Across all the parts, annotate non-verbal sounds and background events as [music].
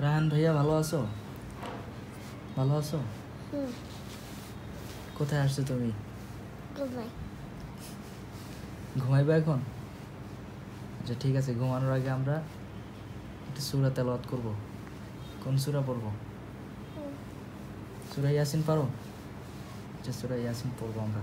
রাহান ভাইয়া ভালো আছো? ভালো আছো? কোথায় আসছো তুমি? ঘুমাই। ঘুমাইবে এখন? আচ্ছা ঠিক আছে ঘুমানোর আগে আমরা একটা সুরা তেলাওয়াত করব। কোন সুরা পড়ব। সুরা ইয়াসিন পারো? আচ্ছা সুরা ইয়াসিন পড়ব আমরা।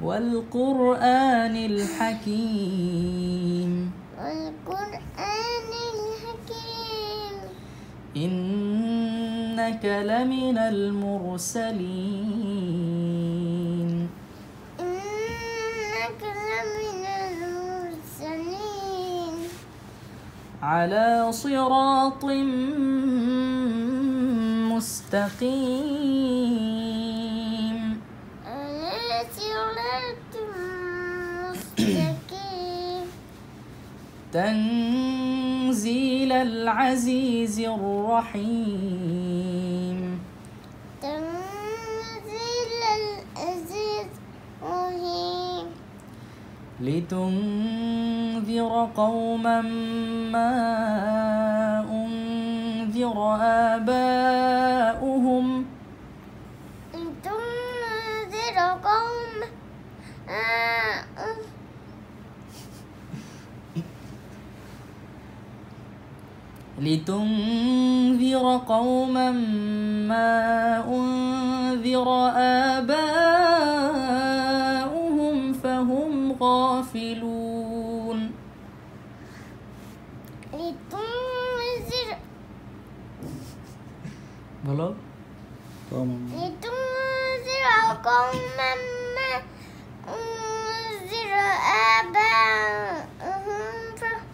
والقرآن الحكيم. والقرآن الحكيم إنك لمن المرسلين إنك لمن المرسلين. على صراط مستقيم على صراط مستقيم [coughs] تنزيل العزيز الرحيم. تنزيل العزيز الرحيم. لتنذر قوما ما أنذر آباؤهم لتنذر قوما ما أنذر آباؤهم فهم غافلون. لتنذر বলো لتنذر قوما ما أنذر آباؤهم فهم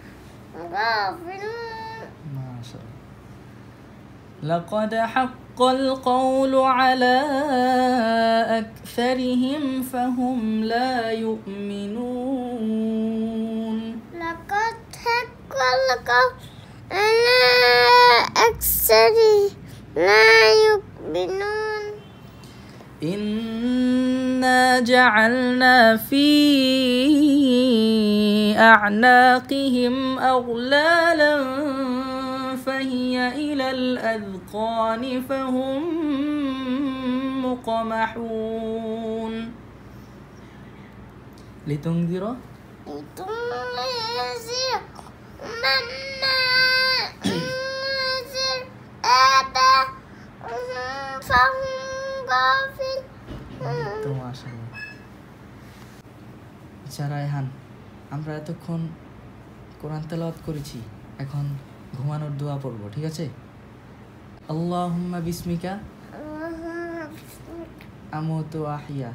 غافلون ما شاء الله لقد حق القول على أكثرهم فهم لا يؤمنون. لقد حق القول على أكثرهم لا يؤمنون. إنا جعلنا في أعناقهم أغلالا إلى الأذقان فهم مقمحون لتنذر لتنذر من أنذر آباءهم فهم غافلون তো মাশাআল্লাহ আচ্ছা রায়হান আমরা এতক্ষণ কোরআন তেলাওয়াত করেছি এখন ঘুমানোর দোয়া পড়ব ঠিক আছে? আল্লাহুম্মা বিসমিকা আমুতু আহিয়া